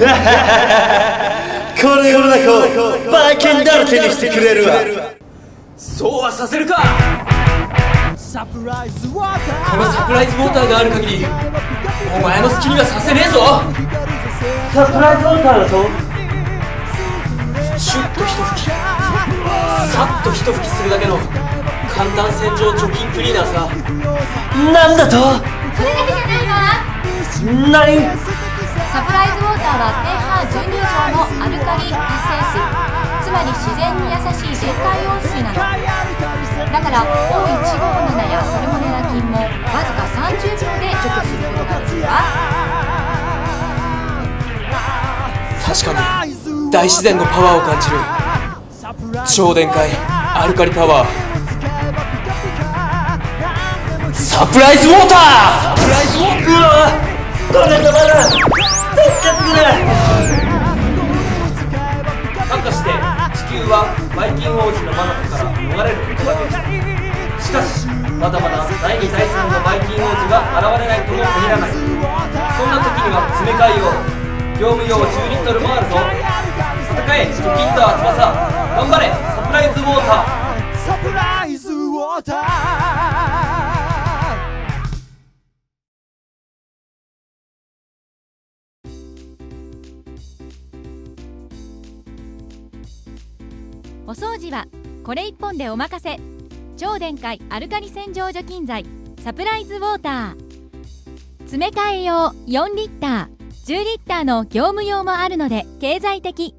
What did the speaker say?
この世の中をバイキンだらけにしてくれるわ。そうはさせるか。サプライズウォータこのサプライズウォーターがある限りお前の好きにはさせねえぞ。サプライズウォーターだとシュッと一吹き。さっと一吹きするだけの簡単洗浄除菌クリーナーさ。なんだと？それだけじゃないわ。何？サプライズウォーターは低 pH 12錠のアルカリ活性水。つまり自然に優しい電解温水なの。だから O157 やサルモネラ菌もわずか30秒で除去することができるわ。確かに大自然のパワーを感じる。超電解アルカリパワー。サプライズウォーター！球はバイキン王子の眼から逃れることができたしかしまだまだ第2第3のバイキン王子が現れないとも限らない。そんな時には詰め替えよう業務用10リットルもあるぞ戦え除菌とは翼頑張れ。サプライズウォーターサプライズウォーターお掃除はこれ一本でお任せ。超電解アルカリ洗浄除菌剤。サプライズウォーター。詰め替え用4リッター。10リッターの業務用もあるので経済的。